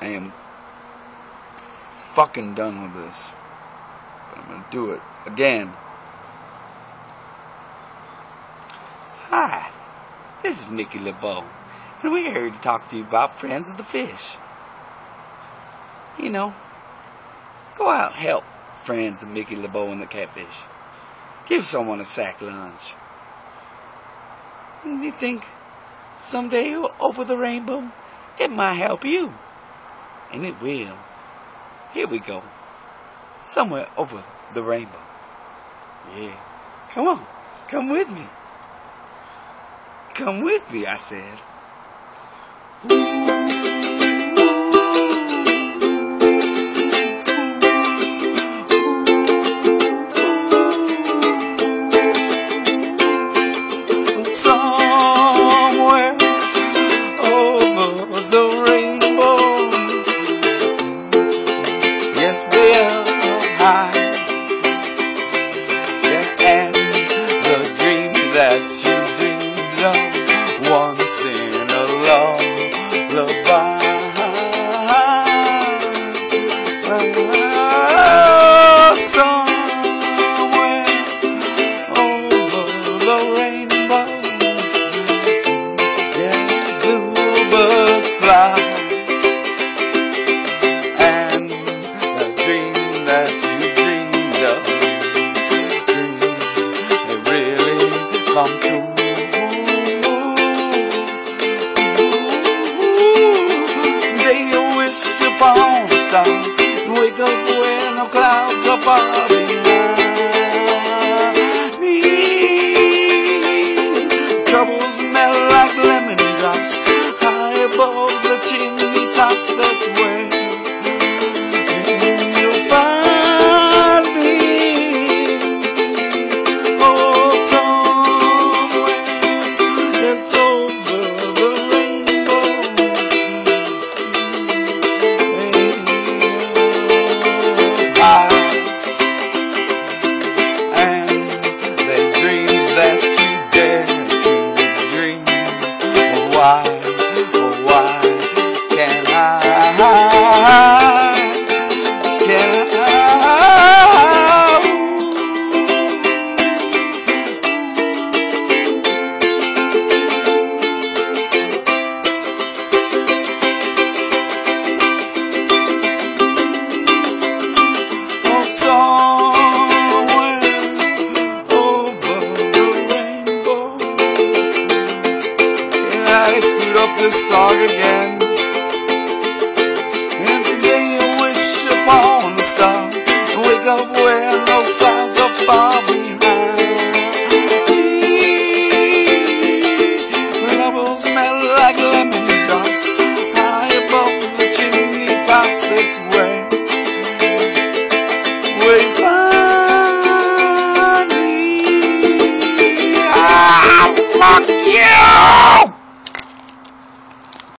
I am fucking done with this. But I'm gonna do it again. Hi, this is Mickey Labeau, and we're here to talk to you about Friends of the Fish. You know, go out and help friends of Mickey Labeau and the Catfish. Give someone a sack lunch. And you think someday over the rainbow, it might help you. And it will. Here we go. Somewhere over the rainbow. Yeah. Come on. Come with me. Come with me, I said. Somewhere over the rainbow. In a lullaby. Somewhere over the rainbow. Yeah, bluebirds fly. And the dream that you dreamed of, dreams they really come true. It's I up song again. And today you wish upon a star. And wake up when those clouds are far behind. Like lemon. High above the chimney tops, that's where fuck you!